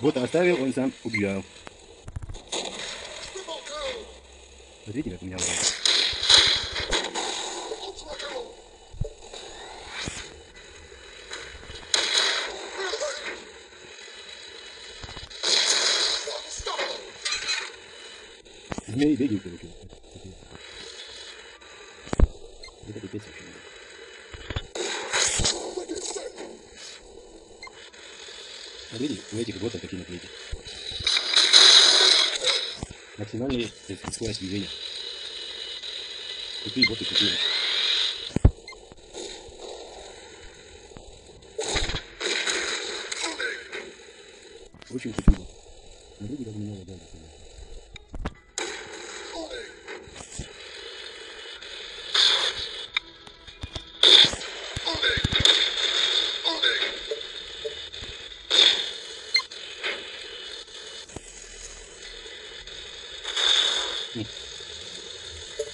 Вот оставил, он сам убежал. Смотрите, как меня враг. Змеи бегают, короче. Это пипец вообще. Смотрите, у этих ботов какие наклейки. Максимальная скорость движения. Какие боты, какие. Очень красиво. Смотрите, как меня лагает.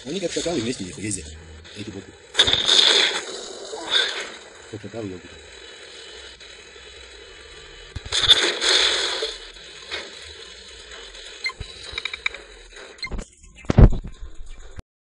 Они как шакалы вместе ездят, эти боты. Как шакалы елки.